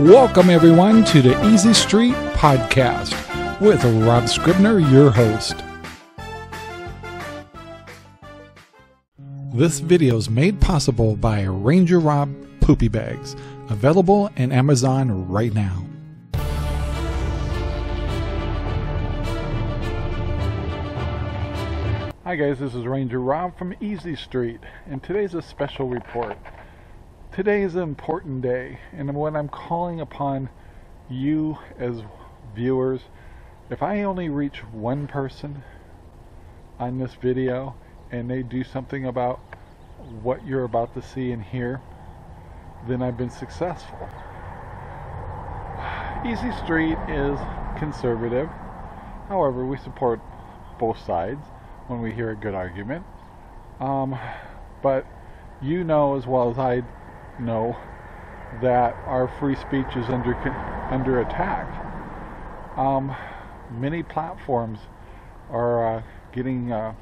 Welcome, everyone, to the Easy Street Podcast with Rob Scribner, your host. This video is made possible by Ranger Rob Poopy Bags, available in Amazon right now. Hi guys, this is Ranger Rob from Easy Street, and today's a special report. Today is an important day, and what I'm calling upon you as viewers, if I only reach one person on this video and they do something about what you're about to see and hear, then I've been successful. Easy Street is conservative. However, we support both sides when we hear a good argument. Um, but you know as well as I know that our free speech is under under attack. Um, many platforms are uh, getting uh,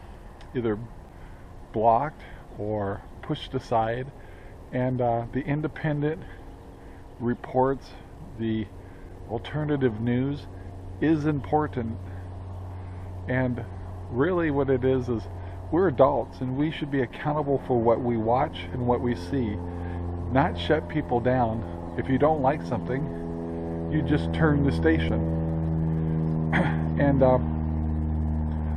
either blocked or pushed aside, and uh, the independent reports, the alternative news, is important and really what it is is we're adults and we should be accountable for what we watch and what we see not shut people down. If you don't like something you just turn the station. And uh,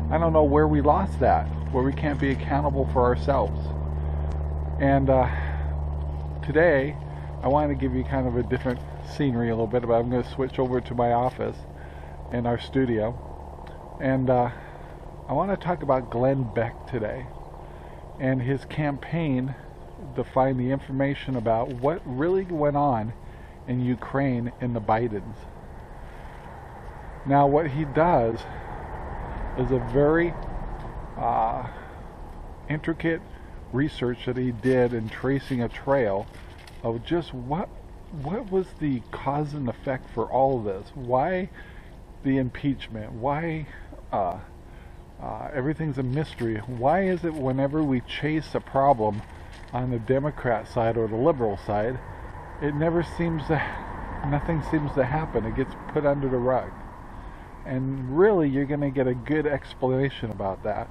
I don't know where we lost that where we can't be accountable for ourselves. And uh, today I want to give you kind of a different scenery a little bit but I'm going to switch over to my office in our studio. And uh, I want to talk about Glenn Beck today and his campaign to find the information about what really went on in Ukraine in the Bidens. Now, what he does is a very uh, intricate research that he did in tracing a trail of just what what was the cause and effect for all of this? Why the impeachment? Why uh, uh, everything's a mystery. Why is it whenever we chase a problem on the Democrat side or the liberal side, it never seems to, nothing seems to happen. It gets put under the rug. And really, you're going to get a good explanation about that.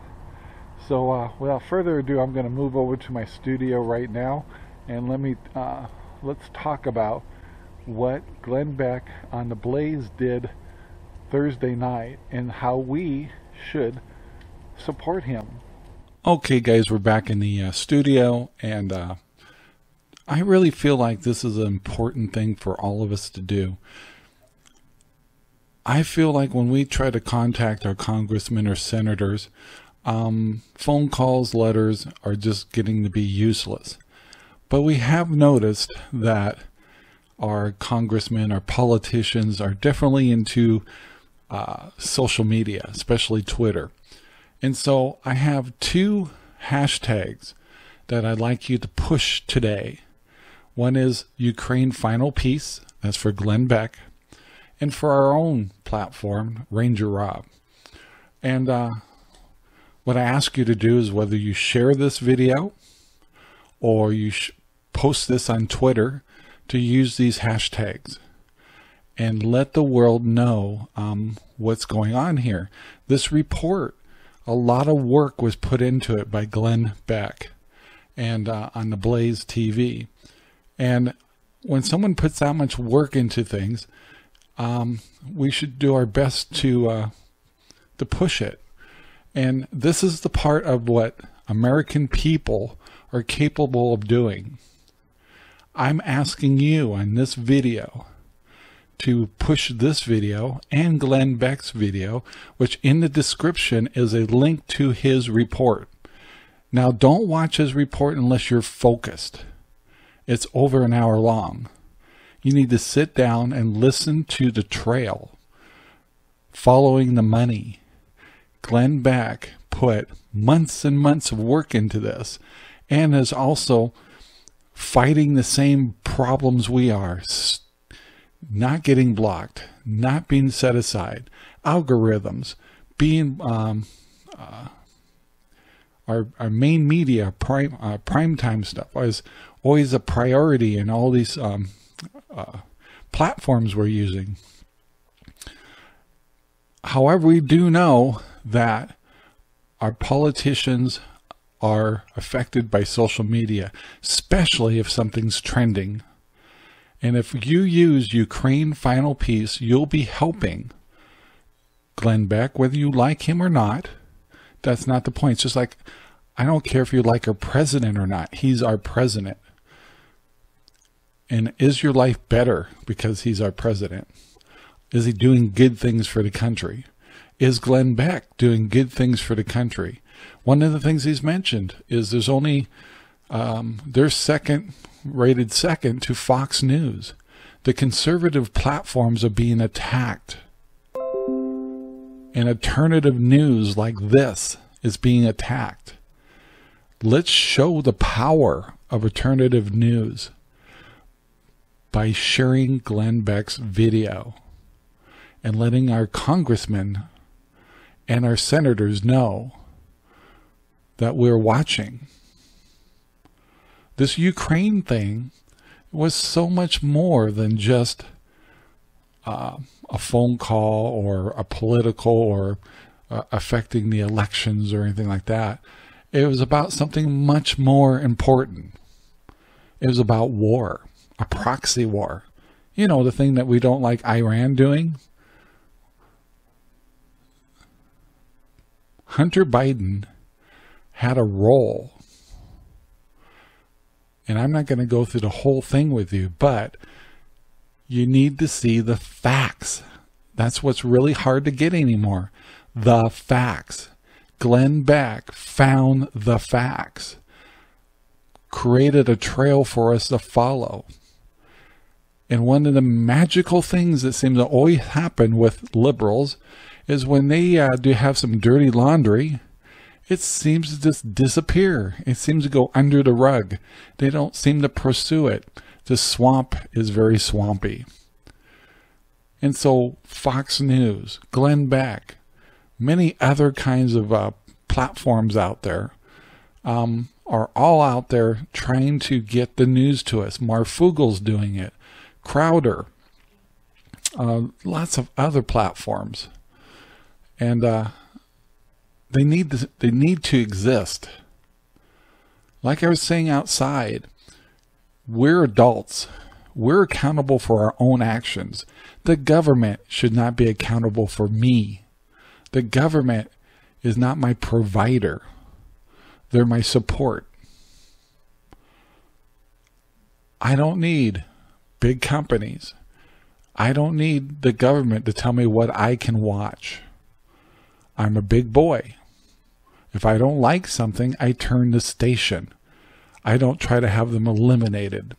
So, uh, without further ado, I'm going to move over to my studio right now, and let me uh, let's talk about what Glenn Beck on the Blaze did Thursday night and how we should support him. Okay, guys, we're back in the uh, studio, and uh, I really feel like this is an important thing for all of us to do. I feel like when we try to contact our congressmen or senators, um, phone calls, letters are just getting to be useless. But we have noticed that our congressmen, our politicians are definitely into uh, social media, especially Twitter. And so I have two hashtags that I'd like you to push today. One is Ukraine Final Piece, that's for Glenn Beck, and for our own platform, Ranger Rob. And uh, what I ask you to do is whether you share this video or you post this on Twitter to use these hashtags and let the world know um, what's going on here. This report a lot of work was put into it by Glenn Beck and uh, on the Blaze TV. And when someone puts that much work into things, um, we should do our best to uh, to push it. And this is the part of what American people are capable of doing. I'm asking you on this video to push this video and Glenn Beck's video, which in the description is a link to his report. Now, don't watch his report unless you're focused. It's over an hour long. You need to sit down and listen to the trail. Following the money. Glenn Beck put months and months of work into this and is also fighting the same problems we are not getting blocked, not being set aside, algorithms, being um, uh, our our main media prime uh, prime time stuff is always a priority in all these um, uh, platforms we're using. However, we do know that our politicians are affected by social media, especially if something's trending. And if you use Ukraine Final Piece, you'll be helping Glenn Beck, whether you like him or not. That's not the point. It's just like, I don't care if you like our president or not. He's our president. And is your life better because he's our president? Is he doing good things for the country? Is Glenn Beck doing good things for the country? One of the things he's mentioned is there's only, um, they're second, rated second to Fox News. The conservative platforms are being attacked. And alternative news like this is being attacked. Let's show the power of alternative news by sharing Glenn Beck's video and letting our congressmen and our senators know that we're watching. This Ukraine thing was so much more than just uh, a phone call or a political or uh, affecting the elections or anything like that. It was about something much more important. It was about war, a proxy war. You know, the thing that we don't like Iran doing. Hunter Biden had a role. And I'm not going to go through the whole thing with you, but you need to see the facts. That's what's really hard to get anymore. The facts. Glenn Beck found the facts, created a trail for us to follow. And one of the magical things that seems to always happen with liberals is when they uh, do have some dirty laundry, it seems to just disappear. It seems to go under the rug. They don't seem to pursue it. The swamp is very swampy. And so Fox News, Glenn Beck, many other kinds of uh, platforms out there um, are all out there trying to get the news to us. Marfugel's doing it. Crowder. Uh, lots of other platforms. And uh, they need to, they need to exist. Like I was saying outside, we're adults. We're accountable for our own actions. The government should not be accountable for me. The government is not my provider. They're my support. I don't need big companies. I don't need the government to tell me what I can watch. I'm a big boy. If I don't like something, I turn the station. I don't try to have them eliminated.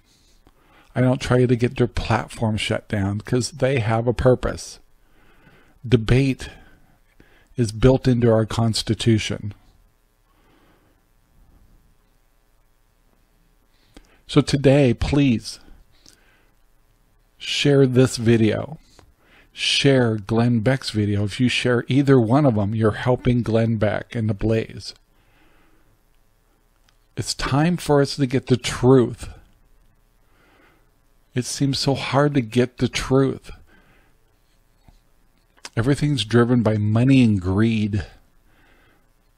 I don't try to get their platform shut down because they have a purpose. Debate is built into our Constitution. So today, please share this video. Share Glenn Beck's video. If you share either one of them, you're helping Glenn Beck and the Blaze. It's time for us to get the truth. It seems so hard to get the truth. Everything's driven by money and greed.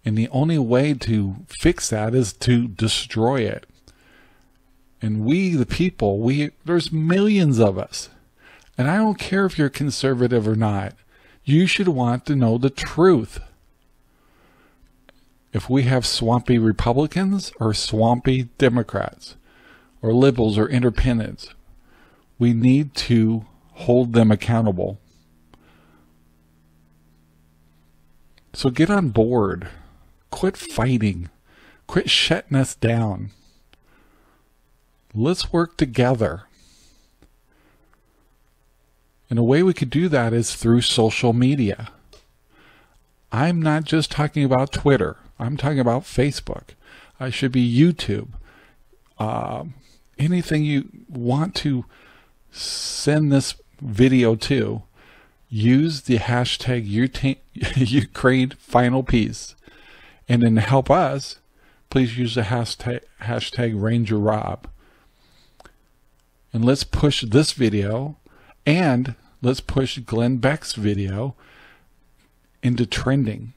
And the only way to fix that is to destroy it. And we, the people, we there's millions of us. And I don't care if you're conservative or not. You should want to know the truth if we have swampy Republicans or swampy Democrats or liberals or independents, we need to hold them accountable. So get on board. Quit fighting. Quit shutting us down. Let's work together. And a way we could do that is through social media. I'm not just talking about Twitter. I'm talking about Facebook. I should be YouTube. Uh, anything you want to send this video to, use the hashtag Ukraine Final Piece. And then help us, please use the hashtag, hashtag Ranger Rob. And let's push this video And let's push Glenn Beck's video into trending.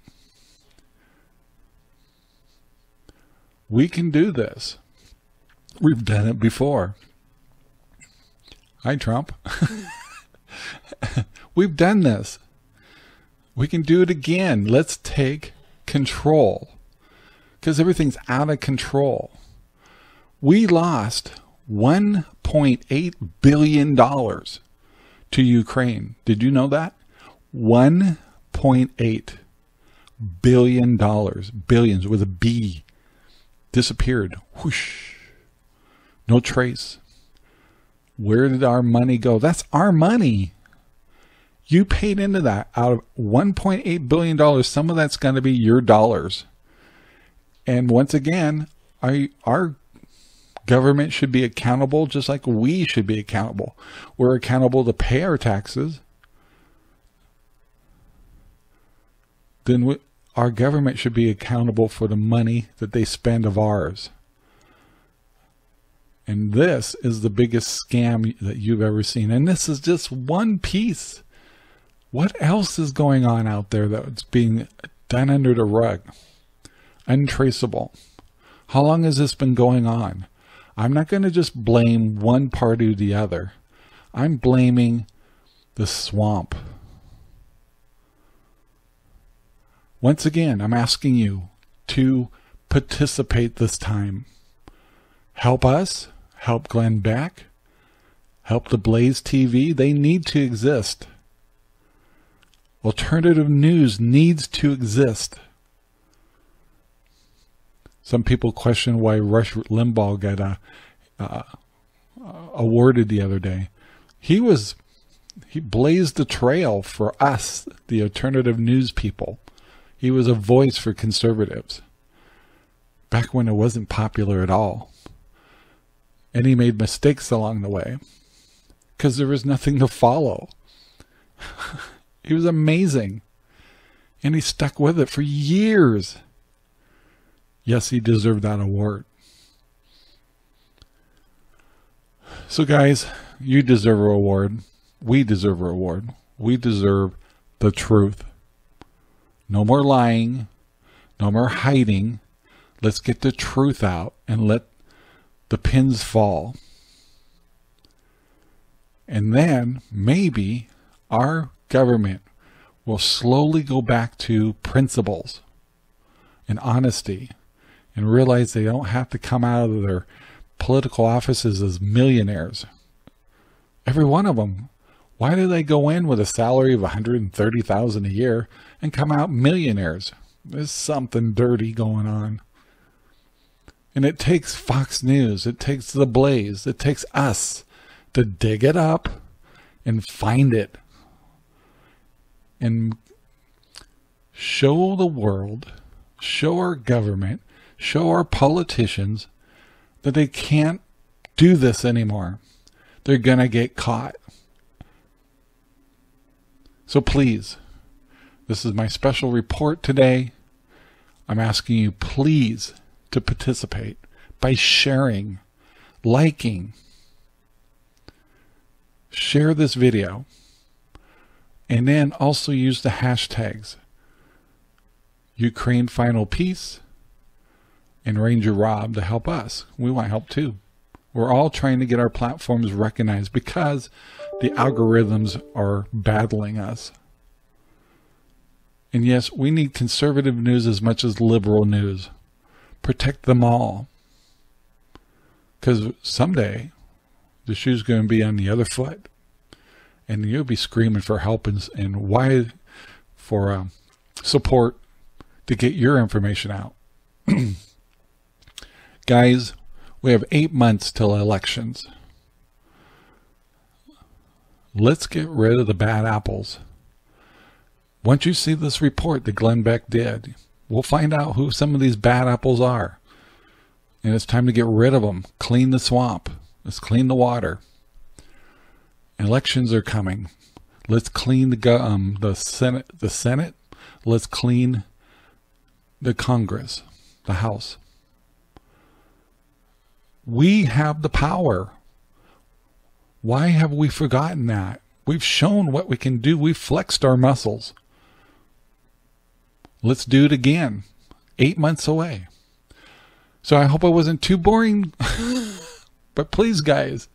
We can do this. We've done it before. Hi, Trump. We've done this. We can do it again. Let's take control because everything's out of control. We lost $1.8 billion to Ukraine. Did you know that? $1.8 billion. Billions with a B. Disappeared. Whoosh. No trace. Where did our money go? That's our money. You paid into that out of $1.8 billion. Some of that's going to be your dollars. And once again, our, our government should be accountable just like we should be accountable. We're accountable to pay our taxes. Then we, our government should be accountable for the money that they spend of ours. And this is the biggest scam that you've ever seen. And this is just one piece. What else is going on out there that's being done under the rug? Untraceable. How long has this been going on? I'm not going to just blame one party or the other. I'm blaming the swamp. Once again, I'm asking you to participate this time. Help us, help Glenn Beck, help the Blaze TV. They need to exist. Alternative news needs to exist. Some people question why Rush Limbaugh got uh, uh, awarded the other day. He was he blazed the trail for us, the alternative news people. He was a voice for conservatives back when it wasn't popular at all. And he made mistakes along the way because there was nothing to follow. He was amazing. And he stuck with it for years. Yes, he deserved that award. So, guys, you deserve a award. We deserve a award. We deserve the truth. No more lying. No more hiding. Let's get the truth out and let the pins fall. And then maybe our government will slowly go back to principles and honesty and realize they don't have to come out of their political offices as millionaires. Every one of them. Why do they go in with a salary of 130,000 a year and come out millionaires? There's something dirty going on. And it takes Fox News, it takes The Blaze, it takes us to dig it up and find it and show the world, show our government, show our politicians that they can't do this anymore. They're going to get caught. So please, this is my special report today. I'm asking you please to participate by sharing, liking, share this video. And then also use the hashtags Ukraine Final Piece and Ranger Rob to help us. We want help too. We're all trying to get our platforms recognized because the algorithms are battling us. And yes, we need conservative news as much as liberal news. Protect them all. Because someday the shoe's going to be on the other foot and you'll be screaming for help and, and why for um, support to get your information out. Guys, we have eight months till elections. Let's get rid of the bad apples. Once you see this report that Glenn Beck did, we'll find out who some of these bad apples are. And it's time to get rid of them. Clean the swamp. Let's clean the water. Elections are coming. Let's clean the um, the Senate. The Senate. Let's clean the Congress, the House. We have the power. Why have we forgotten that? We've shown what we can do. We've flexed our muscles. Let's do it again. Eight months away. So I hope I wasn't too boring. but please, guys,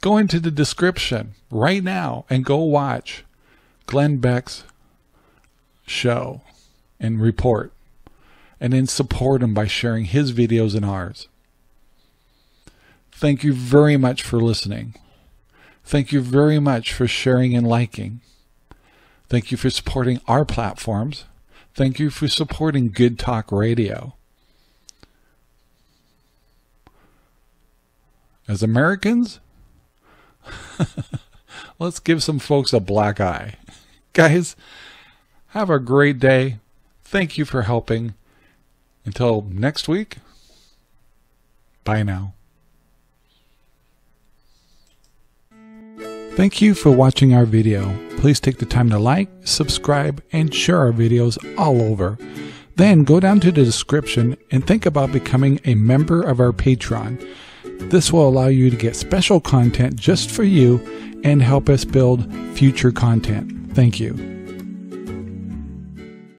go into the description right now and go watch Glenn Beck's show and report. And then support him by sharing his videos and ours. Thank you very much for listening. Thank you very much for sharing and liking. Thank you for supporting our platforms. Thank you for supporting Good Talk Radio. As Americans, let's give some folks a black eye. Guys, have a great day. Thank you for helping. Until next week, bye now. Thank you for watching our video. Please take the time to like, subscribe, and share our videos all over. Then go down to the description and think about becoming a member of our Patreon. This will allow you to get special content just for you and help us build future content. Thank you.